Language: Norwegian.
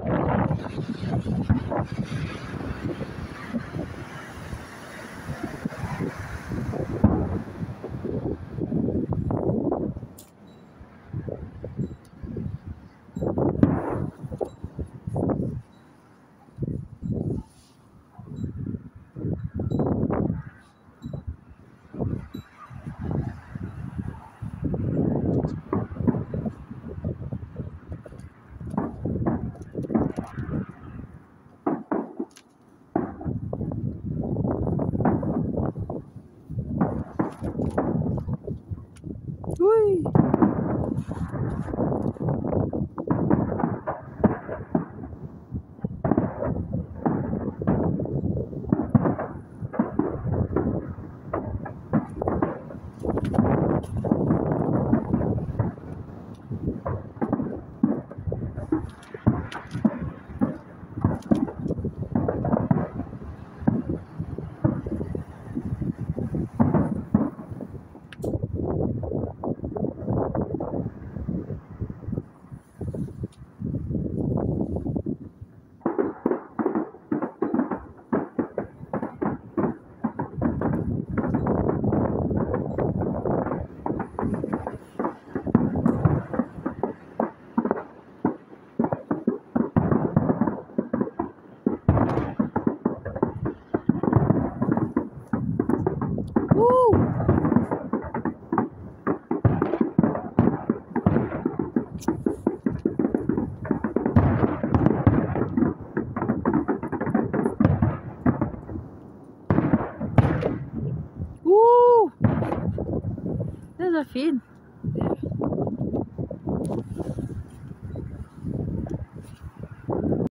Thank you. Uy! Det er så fin.